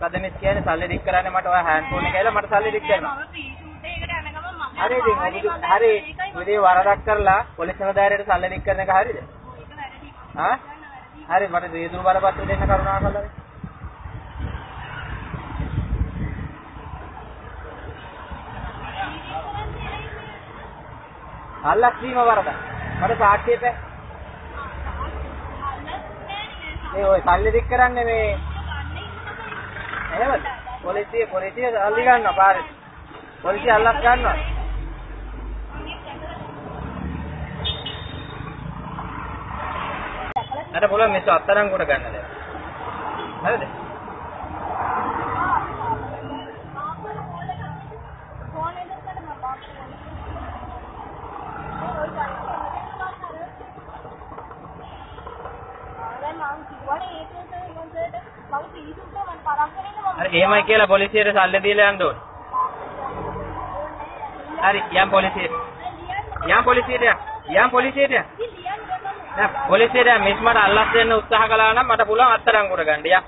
මොකද මේ කියන්නේ සල්ලි දික් කරන්නේ මට ඔය හෑන්ඩ් ෆෝන් එක ඇවිල්ලා මට සල්ලි දික් කරනවා. හරි ඉතින් හරි උදේ වරදක් කරලා පොලිස් නිලධාරියට සල්ලි දික් කරන එක හරියද? ආ? හරි මට රීදුරු බලපත්‍ර දෙන්න කරුණා කළා. අල්ලස් වීම වරදක්. මට සාක්ෂිය පෑ. මේ ඔය සල්ලි දික් කරන්නේ මේ? පොලිසිය පොලිසිය අල්ලි ගන්නවා පාරේ. පොලිසිය අල්ලස් ගන්නවා. අර පුළුවන් මේක අත්තරංගුවට ගන්න දැන්. හරිද? දැන් මම කිව්වනේ ඒක මොකද මම ෆ්‍රී හරි එහෙමයි කියලා පොලිසියට සල්ලි දීලා යන්න ඕනේ. හරි යම් පොලිසියට. යම් පොලිසියට යම්. පොලිසියට යම්. ලියන්න ගමන් නෑ පොලිසියට මිස් මට අල්ලස් දෙන්න උත්සාහ කළා නම් මට පුළුවන් අත්තරංගුවට ගන්න. යම්.